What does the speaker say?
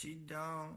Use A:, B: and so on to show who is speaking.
A: she don't